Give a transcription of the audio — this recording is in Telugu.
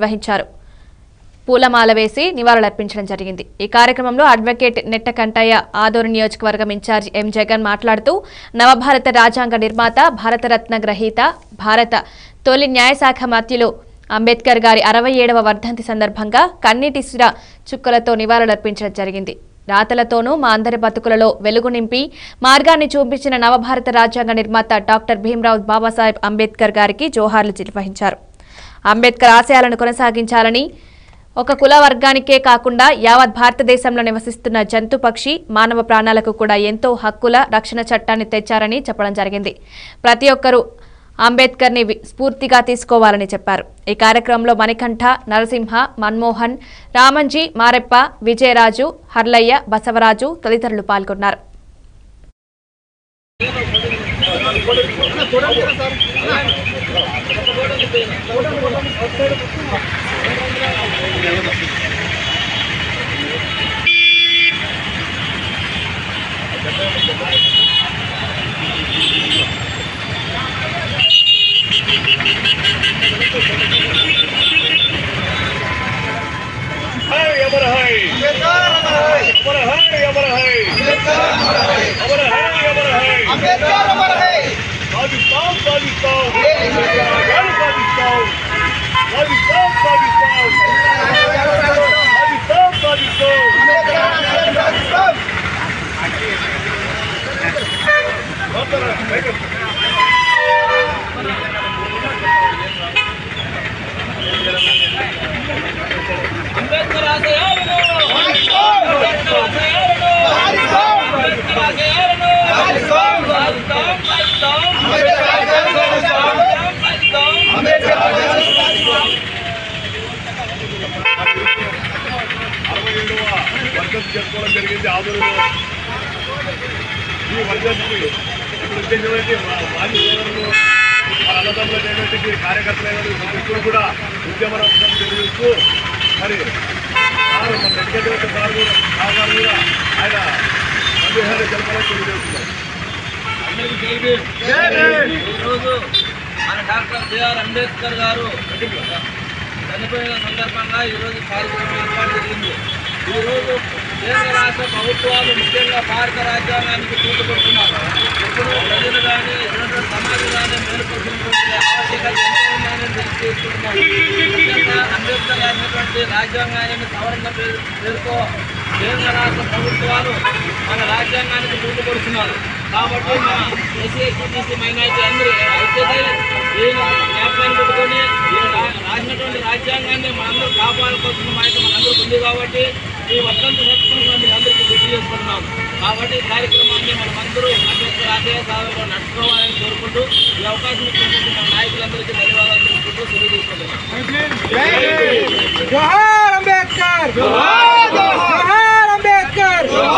నిర్వహించారు. పూలమాల వేసి నివాళులర్పించడం జరిగింది. ఈ కార్యక్రమంలో అడ్వకేట్ నెట్టకంటయ్య ఆదోరు నియోజకవర్గం ఇన్ఛార్జ్ ఎం జగన్ మాట్లాడుతూ నవభారత రాజ్యాంగ నిర్మాత భారతరత్న గ్రహీత భారత తొలి న్యాయశాఖ మధ్యలో అంబేద్కర్ గారి అరవై ఏడవ వర్ధంతి సందర్భంగా కన్నీటి సిర చుక్కలతో నివాళులర్పించడం జరిగింది. రాతలతోనూ మా అందరి బతుకులలో వెలుగు నింపి మార్గాన్ని చూపించిన నవభారత రాజ్యాంగ నిర్మాత డాక్టర్ భీమ్రావు బాబాసాహెబ్ అంబేద్కర్ గారికి జోహార్లు నిర్వహించారు అంబేద్కర్ ఆశయాలను కొనసాగించాలని ఒక కుల వర్గానికే కాకుండా యావత్ భారతదేశంలో నివసిస్తున్న జంతు పక్షి మానవ ప్రాణాలకు కూడా ఎంతో హక్కుల రక్షణ చట్టాన్ని తెచ్చారని చెప్పడం జరిగింది. ప్రతి ఒక్కరూ అంబేద్కర్ని వి- స్ఫూర్తిగా తీసుకోవాలని చెప్పారు. ఈ కార్యక్రమంలో మణికంఠ నరసింహ మన్మోహన్ రామంజీ మారెప్ప విజయరాజు హర్లయ్య బసవరాజు తదితరులు పాల్గొన్నారు. Amar hai, amar hai. Amar hai, amar hai. Pakistan, Pakistan. చేసుకోవడం జరిగింది. ఆదరణలో ఈ వర్ధంతికి ఇప్పుడు వచ్చేటువంటి మా- మాజీ సోదరులు మా అన్నదమ్ములు అయినటువంటి కార్యకర్తలు ప్రతి కూడా ఉద్యమ రక్షణ తెలియజేస్తూ మరి సార్ మన వెంకటేశ్వర సార్ గారు కూడా ఆయన సందేహాన్ని తెలపాలని తెలియజేస్తున్నారు ఈరోజు మన డాక్టర్ బిఆర్ అంబేద్కర్ గారు చనిపోయిన సందర్భంగా ఈరోజు కార్యక్రమం ఏర్పాటు జరిగింది. ఈరోజు కేంద్ర రాష్ట్ర ప్రభుత్వాలు ముఖ్యంగా భారత రాజ్యాంగానికి పూటపడుతున్నారు ఇప్పుడు ప్రజలు కానీ ఇతర సమాజం కానీ మేలుకొల్పినటువంటి ఆవశ్యకత ఎంతో ఉన్నాయని ముఖ్యంగా అంబేద్కర్ రాసినటువంటి రాజ్యాంగాన్ని సవరణ పేరుతో కేంద్ర రాష్ట్ర ప్రభుత్వాలు మన రాజ్యాంగానికి పూటపడుతున్నారు కాబట్టి మన ఎస్సీ ఎస్టీ బీసీ అందరూ ఐక్యతై ఈయన జ్ఞాపకాన్ని పెట్టుకొని రాసినటువంటి రాజ్యాంగాన్ని మనందరూ కాపాడుకోవాల్సిన బాధ్యత మనందరూ ఉంది కాబట్టి ఈ వర్షంతో నేర్చుకుంటున్న అందరికీ గుర్తు చేసుకుంటున్నాం. కాబట్టి ఈ కార్యక్రమాన్ని మనమందరూ అంబేద్కర్ ఆశయ సాధనలో నడుచుకోవాలని కోరుకుంటూ ఈ అవకాశం ఇచ్చినటువంటి మన నాయకులందరికీ ధన్యవాదాలు తెలుసుకుంటూ తెలియజేసుకుంటున్నాం అంబేద్కర్